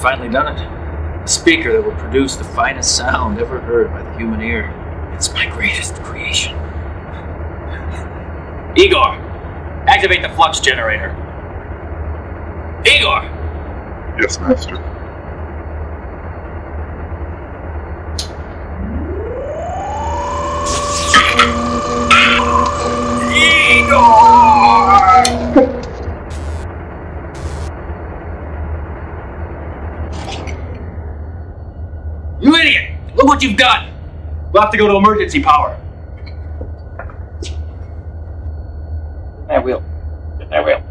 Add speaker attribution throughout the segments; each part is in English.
Speaker 1: Finally done it. A speaker that will produce the finest sound ever heard by the human ear. It's my greatest creation. Igor, activate the flux generator. Igor!
Speaker 2: Yes, master.
Speaker 1: You idiot! Look what you've done! We'll have to go to emergency power.
Speaker 3: I will. I will.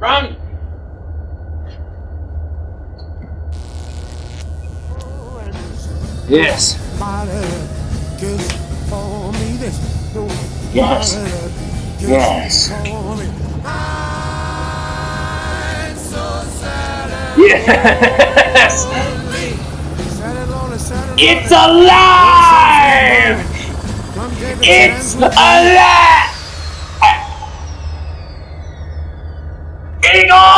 Speaker 3: Run!
Speaker 1: Yes. Yes. Yes. Yes! It's alive! It's alive! Igor!